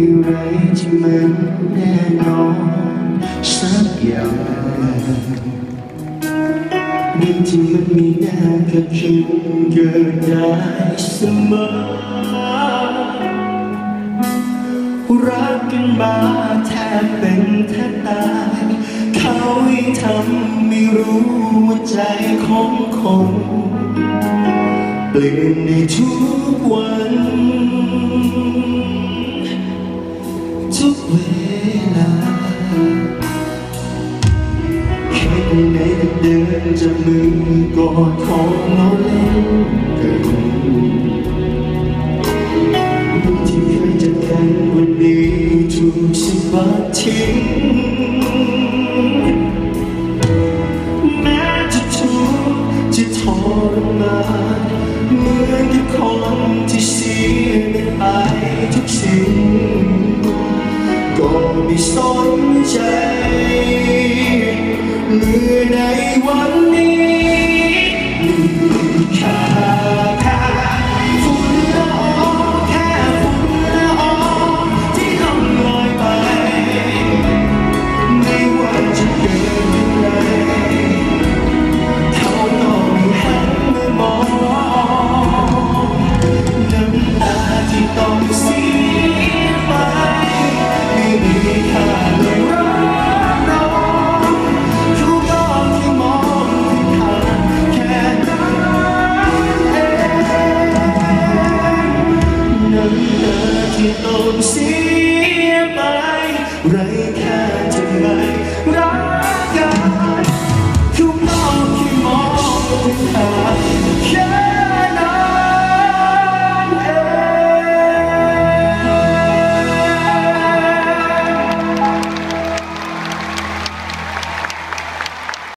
แน่นอนสักอย่างเรื่ที่มันมีแน่เกิดขึ้นเกิดได้เสมอรักกันมาแทบเป็นแทบตายเขาให้ทำไม่รู้ว่าใจของคนเปลี่ยนในทุกวัน ทุกเวลาแค่ไปไหนก็เดินจับมือกอดของเราเล่นกันที่เคยจะกันวันนี้ถูกฉันปัดทิ้งแม้จะทุกข์จะทรมานเหมือนกับคนที่เสียไปทุกสิ่ง ก็ไม่สนใจเมื่อในวันนี้ เสียไปไร